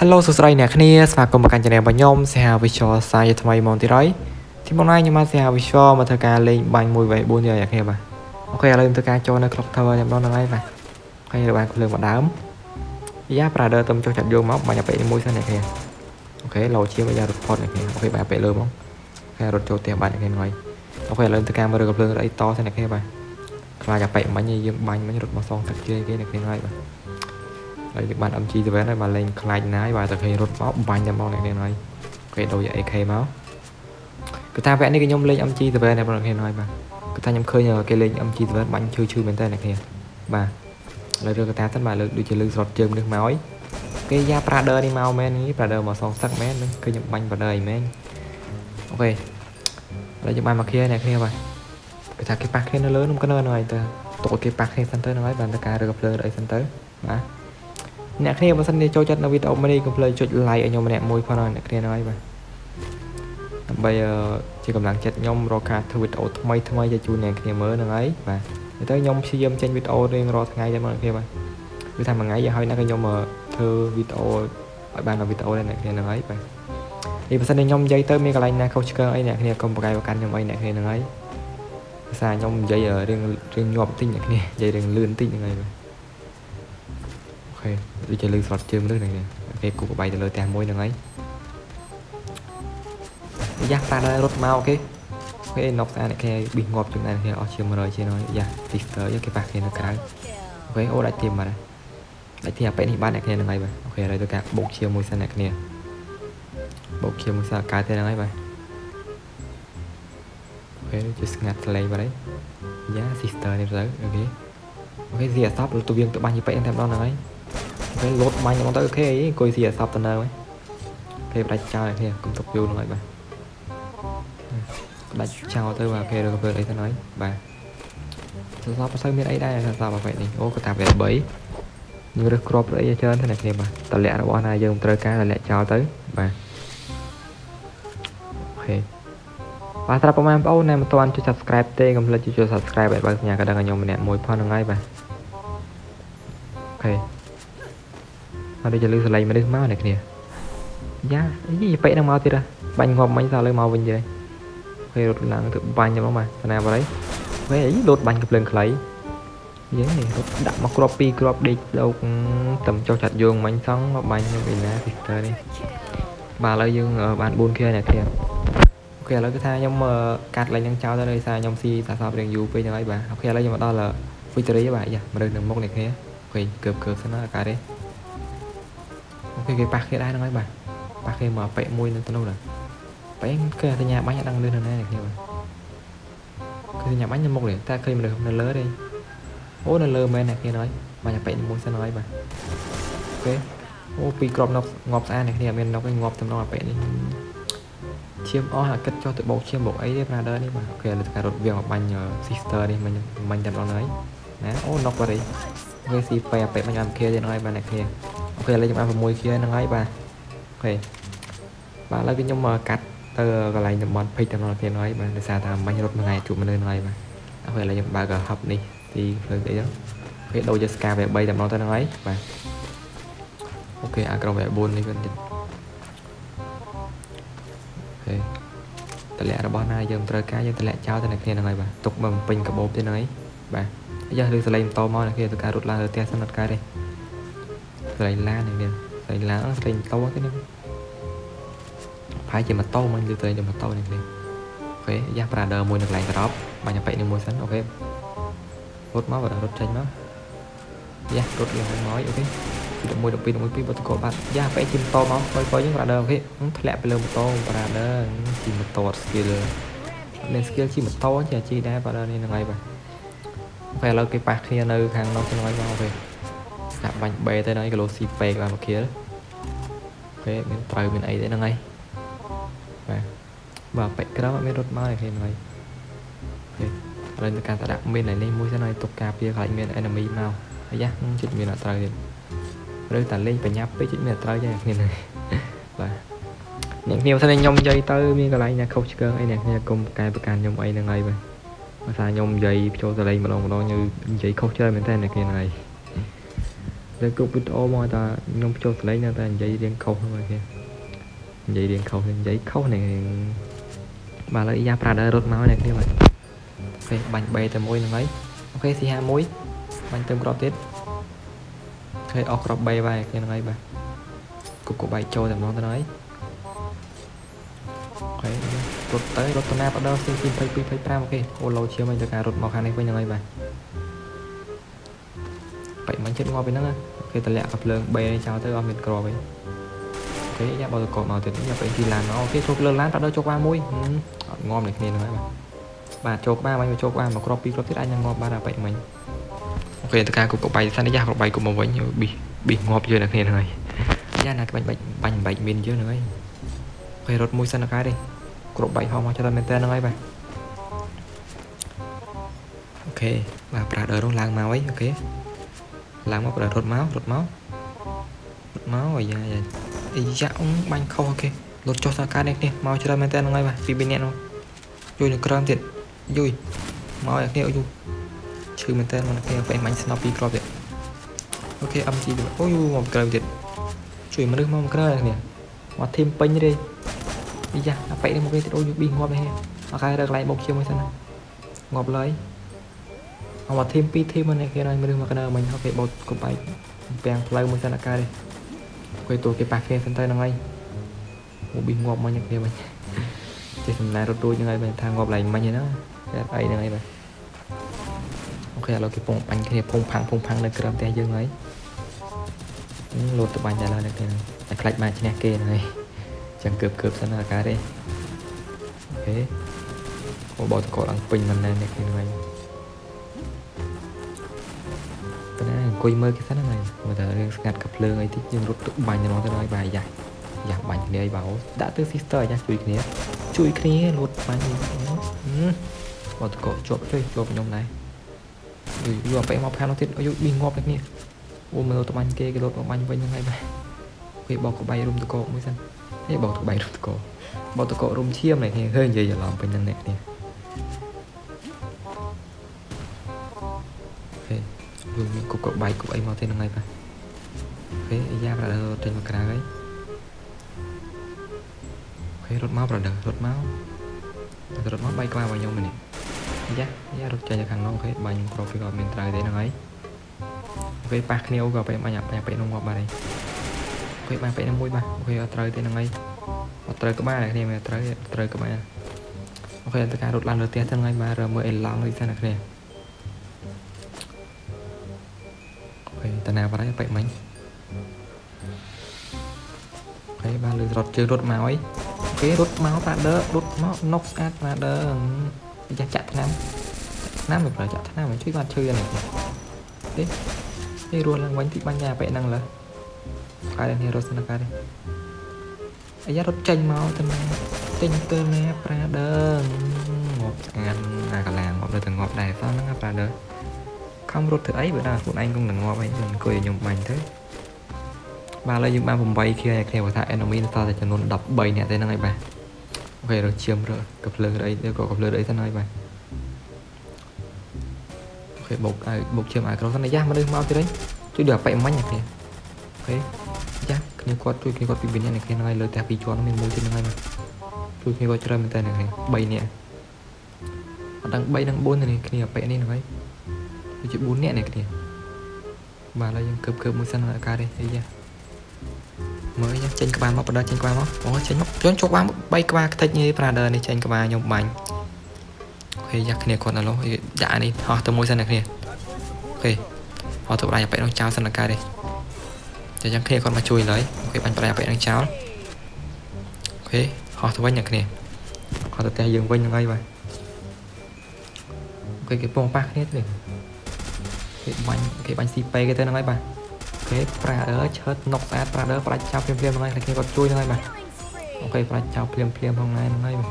Hello សួស្តីអ្នកគ្នាស្វាគមន៍មកកាន់ channel របស់ខ្ញុំសាហា Visual សាយថ្មីមកទៀតហើយទីមកណាខ្ញុំមកសាហា Visual មកធ្វើការលេងបាញ់ 1 v 4 ទៀតអ្នកគ្នាបាទអូខេឥឡូវខ្ញុំធ្វើការចូលនៅ clock tower ខ្ញុំដល់ហ្នឹងហើយបាទអូខេរបានភ្លើងមកដើមយ៉ា Prader ទៅចុះចាត់យកមកបាញ់អាពេមួយសិនអ្នកគ្នាអូខេលោជាមកយ៉ារត់ផុតអ្នកគ្នាអូខេបាញ់អាពេលើមកអូខេរត់ចូលផ្ទះបាញ់អ្នកគ្នាហើយអូខេឥឡូវធ្វើការមើលរឿងកំភ្លើងអីតសិនអ្នកគ្នាបាទខ្លាចអាពេមិញយើងបាញ់មិញរត់មកសងទឹកជើងគេអ្នកគ្នាហើយបាទ ហើយបាន MG7 ហើយបានលេងខ្លាចណាយបាទតែឃើញរត់មកបាញ់តែមកអ្នកនាងហើយគេដូរ AK មកគឺថាវគ្គនេះគឺខ្ញុំលេង MG7 អ្នកបងគ្នាហើយបាទគឺថាខ្ញុំឃើញគេលេង MG7 បាញ់ឈឺឈឺមែនតើអ្នកគ្នាបាទឥឡូវរឿងកតាសិនបាទលើកដូចជាលើស្រត់ជើងនេះមកហើយគេយ៉ា Prader នេះមកមែននេះ Prader មកសងសឹកមែនឃើញខ្ញុំបាញ់ Prader អីមែនអូខេឥឡូវខ្ញុំបានមកគ្នាអ្នកគ្នាបាទគេថាគេប៉ះគ្នានៅលើខ្ញុំក៏នៅហើយតើទុកគេប៉ះគ្នាសិនទៅហ្នឹងហើយបានតែការរើភ្លើងអីសិនទៅបាទ អ្នកគ្នាបើសិនជាចូលចិត្តនៅវីដេអូមួយនេះកុំភ្លេចចុច like ឲ្យខ្ញុំម្នាក់មួយផងណាអ្នកគ្នាហ្នឹងហើយបាទដើម្បីជាកម្លាំងចិត្តខ្ញុំរកការធ្វើវីដេអូថ្មីថ្មីឲ្យជូនអ្នកគ្នាមើលហ្នឹងហើយបាទទៅខ្ញុំព្យាយាមចេញវីដេអូរៀងរាល់ថ្ងៃតែមកអ្នកគ្នាបាទគឺថាមួយថ្ងៃឲ្យណាខ្ញុំធ្វើវីដេអូឲ្យបានវីដេអូដែរអ្នកគ្នាហ្នឹងហើយបាទនេះបើសិនជាខ្ញុំនិយាយទៅមានកន្លែងណាខុសឆ្គងអីអ្នកគ្នាកុំប្រកែកប្រកាន់ខ្ញុំអីអ្នកគ្នាហ្នឹងហើយភាសាខ្ញុំនិយាយរៀងរៀងញាប់តិចអ្នកគ្នានិយាយរៀងលឿនតិចហ្នឹងហើយបាទ ខេដូចជាលើស្រត់ជើងលើហ្នឹងគេគូកបាយទៅលើផ្ទះមួយហ្នឹងហើយយ៉ាតាដល់រត់មកអូខេគេណុកស្អាតគេប៊ីងាប់ចំណែនគេអស់ជា100ជាងហើយយ៉ា sister គេប៉ះគេនៅក្រៅអូខេអូដាច់ទីមបាទដាច់ទីអាប៉ែនេះបានអ្នកគ្នាហ្នឹងហើយបាទអូខេឥឡូវទៅការបោកជាមួយសិនអ្នកគ្នាបោកជាមួយសិនកើតទេហ្នឹងហើយបាទអូខេជួយស្ងាត់ស្លេងបាទយ៉ា sister នេះទៅអូខេអូខេស៊ីអសប់ទៅវិញទៅបាញ់យីប៉ែតែម្ដងហ្នឹងហើយ ពេលលោតបាញ់មកទៅអូខេអង្គុយស៊ីអាសប់ទៅនៅហ្នឹងគេផ្ដាច់ចោលគ្នាគុំទុកយូរហ្នឹងហើយបាទផ្ដាច់ចោលទៅបាទគេរើធ្វើអីទៅហើយបាទសសប់មិនសូវមានអីដែរសសប់ប្រភេទនេះអូគាត់ថាវា3យើងរើសក្របអីច្រើនទៅអ្នកគ្នាបាទតលាក់របស់ណាយើងត្រូវការតលាក់ចោលទៅបាទអូខេបាទសម្រាប់បងប្អូនដែលមិនទាន់ចុច Subscribe ទេកុំភ្លេចចុច Subscribe ឲ្យបើសញ្ញាក៏ដឹងឲ្យខ្ញុំម្នាក់មួយផងហ្នឹងហើយបាទអូខេ អត់ដូចជាលឺសលេងមនុស្សមកអ្នកគ្នាយ៉ាយីពេកនឹងមកទៀតបាញ់ងាប់មិញសាលើមកវិញទេគេរត់ឡើងទៅបាញ់ទៅមកស្នាបអីហេអីលោតបាញ់កំភ្លើងខ្លីយើងនេះរត់ដាក់មកគ្រាប់2គ្រាប់ដេកលោកតំចុះចាត់យងមិញសងមកបាញ់ខ្ញុំឯណា sister នេះបាទឥឡូវយើងបាន 4k អ្នកគ្នាអូខេឥឡូវគឺថាខ្ញុំកាត់លេងនឹងចោលទៅដោយសារខ្ញុំស៊ីសាសបរៀងយូរពេកហ្នឹងហើយបាទអូខេឥឡូវខ្ញុំមកដល់ victory បាទយ៉ាមើលនៅមុខអ្នកគ្នាអូខេកើបកើបសិនណាកាទេអូ ខេគេប៉ះគេដែរហ្នឹងហើយបាទប៉ះគេមកប៉ែមួយនៅទៅនោះដែរប៉ែគេសញ្ញាបាញ់អត់ដឹងលឿននៅណានេះគ្នាបាទគឺសញ្ញាបាញ់នៅមុខនេះតែឃើញមនុស្សនៅលើទេអូនៅលើមែនអ្នកគ្នាហើយបាញ់ប៉ែមួយសិនហើយបាទអូខេអូពីរក្របនកងាប់ស្អាតអ្នកគ្នាអត់មាននកឯងងាប់តំណងអាប៉ែនេះឈាមអស់អាគិតចុះទៅបោកឈាមបោកអីទេ brother នេះបាទអូខេឥឡូវការរត់វាមកបាញ់ sister នេះមិញមិញតែម្ដងហើយណាអូនកបារីគេស៊ីប៉ែអាប៉ែមិញបាន MK ទេហ្នឹងហើយបាទអ្នកគ្នា អូខេឥឡូវខ្ញុំបាន 6k ហ្នឹងហើយបាទអូខេបាទឥឡូវខ្ញុំមកកាត់ទៅកន្លែងតំបន់ពេជ្រតំណទៀតហើយបាទដោយសារថាមាញ់រត់មួយថ្ងៃជួបមនុស្សហ្នឹងហើយបាទអូខេឥឡូវខ្ញុំបើកហឹបនេះទីភ្លើងអីហ្នឹងអូខេដូរជា ska វា3តំណទៅហ្នឹងហើយបាទអូខេអាក្រវា4នេះវិញទៀតអូខេតម្លាក់របស់ណាយើងត្រូវការយើងតម្លាក់ចោលទៅនៅគ្នាហ្នឹងហើយបាទទុកមកបំពេញកាបូបទៀតហ្នឹងហើយបាទយ៉ាលើសលេងបន្តមកនៅគ្នាទៅការរត់ឡើងទៅផ្ទះសិនអត់កើតទេ សលេងឡាននេះសលេងឡានសលេងតោទេនេះប្រហែលជាម៉ូតូមិនគឺសលេងទៅម៉ូតូនេះនេះអូខេយ៉ា Prader មួយនៅកន្លែងក្រោបបាញ់អាប៉ែនេះមួយសិនអូខេរត់មកបាទរត់ចេញមកយ៉ារត់ឡើងមកអូខេទី11 12 12បត់កោបាត់យ៉ាប៉ែជិះម៉ូតូមកបើបើយើង Prader អូខេធ្លាក់ទៅលើម៉ូតូ Prader ជិះម៉ូតូ skill មាន skill ជិះម៉ូតូជាជិះដែរ Prader នេះហ្នឹងហើយបាទអូខេឥឡូវគេប៉ះគ្នានៅខាងនោះហ្នឹងហើយមកអូខេ ដាក់បាញ់បេទៅហ្នឹងឯងគីឡូស៊ីពេកបានមកគៀលពេលមានត្រូវមានអីទេហ្នឹងហើយបាទបាទពេកក្រោមអត់មានរត់មកទេហ្នឹងហើយអូខេឥឡូវទៅការតដាក់មានឯនេះមួយសិនហើយទុកការពារខ្លាចមាន enemy មកហើយយ៉ាជិតមានអត់ត្រូវទៀតឬតែលេងបញ្ញាប់ពេកជិតមានអត់ត្រូវទេគ្នាហ្នឹងបាទអ្នកគ្នាសិនខ្ញុំនិយាយទៅមានកន្លែងណាខុសឆ្គងអីអ្នកគ្នាកុំកែប្រកាន់ខ្ញុំអីហ្នឹងហើយបាទភាសាខ្ញុំនិយាយចូលសលេងម្ដងម្ដងនិយាយខុសច្រើនមែនតើអ្នកគ្នាហ្នឹងហើយ តែគ្រប់វីដេអូមកតែខ្ញុំចូលសលេងនៅតែនិយាយរៀងខុសហ្នឹងគេនិយាយរៀងខុសនិយាយខុសនេះបាទឥឡូវយ៉ាប្រាដឺរត់មកនេះគ្នាបាទអូខេបាញ់3ទៅមួយហ្នឹងហើយអូខេ C51 បាញ់ទៅក្របទៀតអូខេអស់ក្រប3បាទគ្នាហ្នឹងហើយបាទគប់គប់បែកចូលតែម្ដងទៅហើយអូខេរត់ទៅរត់ទៅណាបដស៊ី22 25អូខេអូឡូឈាមវិញទៅការរត់មកខាងនេះវិញហ្នឹងហើយបាទ បែកមិនចិត្តងាប់ពីហ្នឹងគេតម្លាក់កាភ្លើង3នេះចោលទៅអត់មានក្របវិញអូខេយ៉ាបើទៅកប់មកទៀតយ៉ាបែកទីឡានមកអូខេចូលលើឡានបដជោគក្បាលមួយអត់ងាប់នេះគ្នាហ្នឹងហើយបាទបាទចូលក្បាលមិនមកចូលក្បាលមកក្របពីរក្របទៀតអាចនឹងងាប់បានតែបែកមិញអូខេតើការគប់កបាយសិនយ៉ាក្របបាយគប់មកវិញប៊ីប៊ីងាប់យើងនៅគ្នាហ្នឹងហើយយ៉ាណាក្បាច់បាច់បាញ់បែកមានយើងហ្នឹងហើយអូខេរត់មួយសិនកាយទេគ្រប់បែកហោះមកច្រើនមែនតើហ្នឹងហើយបាទអូខេបាទប្រាដឺរងឡើងមកវិញអូខេ ឡើងមកប្រារត់មករត់មករត់មកអាយ៉ាយ៉ាអីយ៉ាអ៊ំបាញ់ខុសអូខេលុតចុះសាការនេះគ្នាមកច្រើនមែនតើហ្នឹងហើយបាទពី2នាក់នោះជួយនឹងក្រោមទៀតយុយមកឲ្យគ្នាយុយឈឺមែនតើមកគ្នាពេលបាញ់ស្នប់ពីរគ្រាប់ទៀតអូខេ MG ទៀតអូយមកក្រោមទៀតជួយមនុស្សមកក្រោមគ្នាមកធីមពេញទេអីយ៉ាអាប៉ែនេះមកគេទៀតអូយប៊ីងាប់នេះអត់កាយរើកន្លែងបុកជាមួយសិនណាងាប់ឡើយ អត់មកធីម2ធីមនេះគេឲ្យមនុស្សមកកណ្ដាលមិញអូខេបោតកុំបែកពាំងផ្លូវមួយសិនអាការទេអូខេតួគេប៉ះគ្នាសិនទៅហ្នឹងហើយមកប៊ីងាប់មិញគ្នាមិញចេះសំណារត់រួចហ្នឹងហើយថាងាប់ឡើងមិញហ្នឹងតែអីហ្នឹងហើយបាទអូខេឥឡូវគេពងបាញ់គ្នាពងផាំងពងផាំងនៅក្រោមផ្ទះយើងហើយលោតទៅបាញ់តែឡើយនេះតែខ្លាច់បានឈ្នះគេហ្នឹងហើយចឹងកើបកើបសិនអាការទេអូខេអូបោតកោឡើងពេញមិនណែនេះគ្នាហ្នឹ អង្គុយមើលគេសិនហ្នឹងហើយមើលតែរឿងស្ងាត់កាភ្លើងអីតិចយើងរត់ទៅបាញ់រងទៅហើយបាយយ៉ាស់យ៉ាស់បាញ់គ្នាអីបោដាក់ទៅ sister យ៉ាស់ជួយគ្នាជួយគ្នាលូតបាញ់បើតកជាប់ជួយជាប់ខ្ញុំដែរយូរយូរពេលមកផាននោះទៀតយូរប៊ីងាប់គ្នាអូមើលទៅបាញ់គេគេលូតមកបាញ់វិញហ្នឹងហើយបាទគេបោកក្បៃរុំតកមួយសិននេះបោកក្បៃរុំតកបោកតករុំឈាមនេះគ្នាឃើញនិយាយច្រឡំពេញហ្នឹងអ្នកគ្នា យើងមានគប់ក្បាយគប់អីមកទេហ្នឹងហើយបាទអូខេយ៉ាប្រដៅចេញមកក្រៅហើយអូខេរត់មកប្រដៅរត់មករត់មកបាយក្បាលរបស់ខ្ញុំនេះយ៉ាយ៉ារត់ចេញទៅខាងនោះអូខេបាញ់ប្រូហ្វីលក៏មានត្រូវទេហ្នឹងហើយអូខេប៉ះគ្នាក៏បែបបាញ់អាប៉ែនោះមកបាទហើយអូខេបាញ់ប៉ែនោះមួយបាទអូខេអត់ត្រូវទេហ្នឹងហើយអត់ត្រូវក្បាលគ្នាមិនត្រូវត្រូវក្បាលអូខេទៅការរត់ឡើងលើផ្ទះទៅហ្នឹងហើយបាទមើលអេឡង់នេះសិនណាគ្នា តាណាបាត់ហើយបែកមិញអូខេបានលឺរត់ជើងរត់មកអីអូខេរត់មកប៉ាដឺរត់មកនុកស្អាតប៉ាដឺចាក់ចាក់ឆ្នាំឆ្នាំមិនប្រើចាក់ឆ្នាំជួយបានឈឺហ្នឹងទេនេះរស់ឡើងវិញទីបាញ់យ៉ាបែកហ្នឹងលើកាយនេះរត់ស្នកាយអាយ៉ារត់ចេញមកទៅណាចេញទៅណាប្រាដឺងាប់ស្អាតអាកលាងាប់នៅតែងាប់ដែរសោះហ្នឹងប្រាដឺ ខំរត់ធ្វើអីបើដល់ខ្លួនឯងគង់នឹងងាប់អីអង្គុយឲ្យខ្ញុំបាញ់ទៅបាទឥឡូវយើងបាន8ខៀគ្នាគាត់ថា enemy នៅតែចំនួន13នាក់ទេហ្នឹងហើយបាទអូខេរកឈាមរកកភ្លើងរអីទៅក៏កភ្លើងរអីទៅហើយបាទអូខេបុកឲ្យបុកឈាមឲ្យក្រោះសិនយ៉ាមនុស្សមកទៀតហើយជួយដល់បែកមិញគ្នាអូខេយ៉ាគ្នាគាត់ជួយគ្នាគាត់ពី2នាក់គ្នាហ្នឹងហើយលើតែ2ជាន់មានមួយទៀតហ្នឹងហើយជួយគ្នាគាត់ច្រើនមែនតើហ្នឹង3នាក់អត់ដឹង3និង4នេះគ្នាបែកនេះហ្នឹងហើយ ដូចជា4នាក់នេះគ្នាបាទឥឡូវយើងកើបកើបមួយសិនអាការទេអីយ៉ាមើលយ៉ាចេញក្បាលមកបដិចេញក្បាលមកអូចេញមកជន់ជោគក្បាល3ក្បាលខ្ទេចនេះប្រាដឺនេះចេញក្បាលខ្ញុំបាញ់អូខេយ៉ាគ្នាគាត់ឥឡូវដាក់នេះហោះទៅមួយសិនណាគ្នាអូខេហោះទៅប្រាយអាប៉ែនោះចោលសិនអាការទេចាំចាំគ្នាគាត់មកជួយឡើយអូខេបាញ់ប្រាយអាប៉ែនោះចោលអូខេហោះទៅវិញអ្នកគ្នាគាត់ទៅផ្ទះយើងវិញហ្នឹងហើយបាទអូខេគេពងប៉ះគ្នាទេ គេបាញ់គេបាញ់ស៊ីពេគេទៅហ្នឹងហើយបាទគេប្រាដឺឆើតនុកស្អាតប្រាដឺប្រាច់ចោលភ្លាមភ្លាមហ្នឹងហើយគេគាត់ជួយហ្នឹងហើយបាទអូខេប្រាច់ចោលភ្លាមភ្លាមផងហ្នឹងហើយបាទ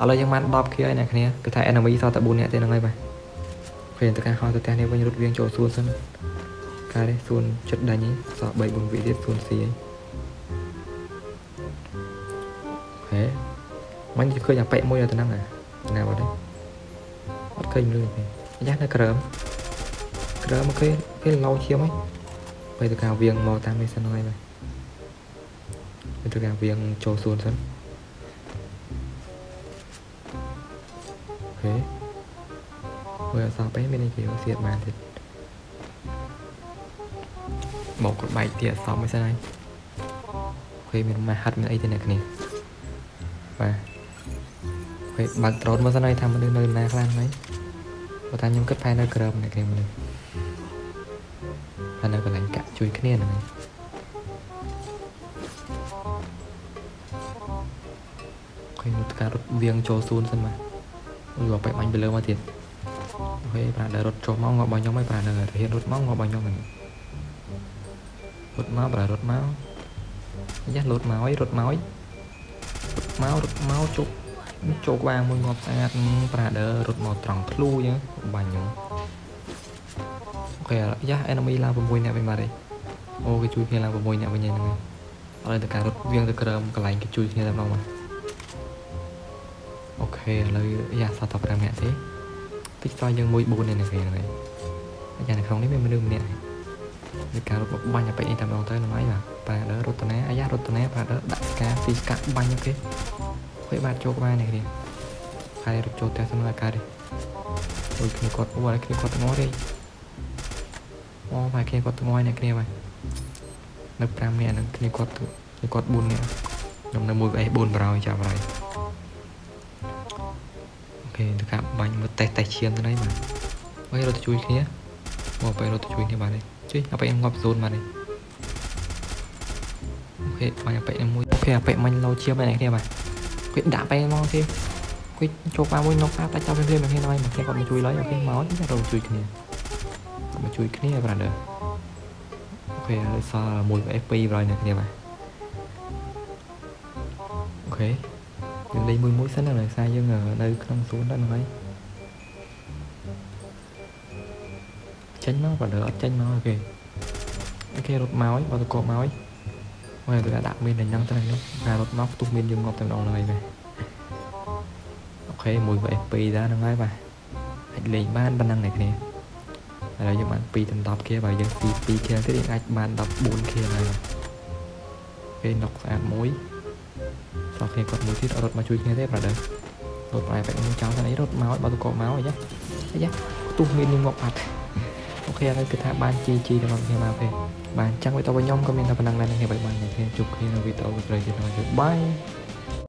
ឥឡូវយើងបាន10 kill ហើយអ្នកគ្នាគឺថា enemy សល់តែ4នាក់ទេហ្នឹងហើយបាទអូខេទៅការហោះទៅផ្ទះនេះវិញរត់វៀងចូលសួនសិនការនេះសួនចិត្តដាញ់ហ្នឹងសល់3 4វិទៀតសួនស៊ីហើយអូខេមិនឃើញអាប៉ែមួយនៅទៅហ្នឹងណាបាត់ទេអត់ឃើញលឿនទេយ៉ានៅក្រើម ក្រើមកគេគេឡោឈាមហីពេលទៅការវៀងមកតាមនេះសិនហើយបាទពេលទៅការវៀងចូលសួនសិនអូខេមើលអត់សោះពេលមានអីគេសៀតបានទៀតមកក្បែកទៀតអត់សមមិនសិនហើយអូខេមានម៉ាហាត់មានអីទេអ្នកគ្នាបាទអូខេបើកដ្រូនមកសិនហើយថាមនុស្សនៅណាខ្លះហ្នឹងបើថាខ្ញុំគិតផែននៅក្រឹមអ្នកគ្នាមនុស្ស ផែននៅកន្លែងកាក់ជួយគ្នាហ្នឹងហើយអូខេនោះការរត់វៀងចូលសួនសិនបាទអូយបែកបាញ់ទៅលើមកទៀតអូខេប្រាដើររត់ចុះមកងាប់របស់ខ្ញុំហើយប្រាដើរហ៊ានរត់មកងាប់របស់ខ្ញុំហ្នឹងរត់មកប្រារត់មកយ៉ារត់មកអីរត់មកអីមករត់មកជុកជោគវាងមួយងាប់ស្អាតប្រាដើររត់មកត្រង់ធ្លូអញ្ចឹងបាញ់ខ្ញុំ អូខេយ៉ា enemy ឡើង6នាក់វិញបាត់ហើយអូគេជួយគ្នាឡើង6នាក់វិញហ្នឹងហើយឥឡូវទៅការរត់វៀងទៅក្រោមកន្លែងគេជួយគ្នាតែម្ដងមកអូខេឥឡូវយ៉ាសតតែ5នាក់ទេតិចតយើងមួយ4នេះហ្នឹងហើយយ៉ាងនៅក្នុងនេះមានមនុស្សម្នាក់នៃការរត់បាញ់អាពេកនេះតែម្ដងទៅហ្នឹងហើយបាទប៉ាដឺរតនាអាយ៉ារតនាប៉ាដឺដាក់ស្កាពីស្កាបាញ់អូខេពេលបាទចូលក្បាលនេះគ្នាហើយរត់ចូលផ្ទះសំណើអាកាទេដូចគ្នាគាត់អូឲ្យគ្នាគាត់ត្ងល់ទេ អូបាទគ្នាគាត់ត្ងល់អ្នកគ្នាបាទនៅ5នាក់ហ្នឹងគ្នាគាត់គ្នាគាត់4នាក់ខ្ញុំនៅមួយ S4 ប្រយចាប់ហើយអូខេទៅកាប់បាញ់មើលតេស្តតេស្តឈាមទៅនេះបាទហើយរត់ទៅជួយគ្នាមកពេលរត់ទៅជួយគ្នាបាទនេះជួយឲ្យពេលងាប់សូនបាទនេះអូខេបាញ់អាប៉ិនេះមួយអូខេអាប៉ិមាញ់លោឈាមហ្នឹងគ្នាបាទគាត់ដាក់ពេលមកទេគាត់ចូល qua មួយនុកសាតែចាប់គ្នាមកគ្នាហើយមកគ្នាគាត់មកជួយឡើយអូខេមកទៅរត់ជួយគ្នា មកជួយគ្នា brother អូខេហើយសល់មួយ F2 ប្រយនេះគ្នាបាទអូខេយើងលេងមួយមួយសិនណាសារយើងនៅក្នុងសួនដល់ហ្នឹងហើយចេញមក brother អត់ចេញមកអូខេអូខេរត់មកបើតកមកហើយមកទៅដាក់មានតែញ៉ាំទៅនេះការរត់មកផ្ទុះមានយើងងាប់តែម្ដងហើយបាទអូខេមួយ F2 ដែរហ្នឹងហើយបាទអាចលេងបានប៉ុណ្ណឹងអ្នកគ្នា ឥឡូវយើងបាន2ដល់10 k បើយើងពី2 k ទៀតយើងអាចបាន 14 k ហើយបាទគេនុកស្អាតមួយសោះគ្នាគាត់មួយទៀតរត់មកជួយគ្នាទេ brother រត់ប្រែបែកនឹងចោលតែនេះរត់មកបើទៅកកមកអីយ៉ាអីយ៉ាផ្ទុះមានយើងងាប់បាត់អូខេឥឡូវគឺថាបាន GG ទៅមកគ្នាមកទេបាទអញ្ចឹងវីដេអូរបស់ខ្ញុំក៏មានតែប៉ុណ្ណឹងដែរអ្នកគ្នាបាយបាយអ្នកគ្នាជួបគ្នានៅវីដេអូក្រោយទៀតហើយបាយ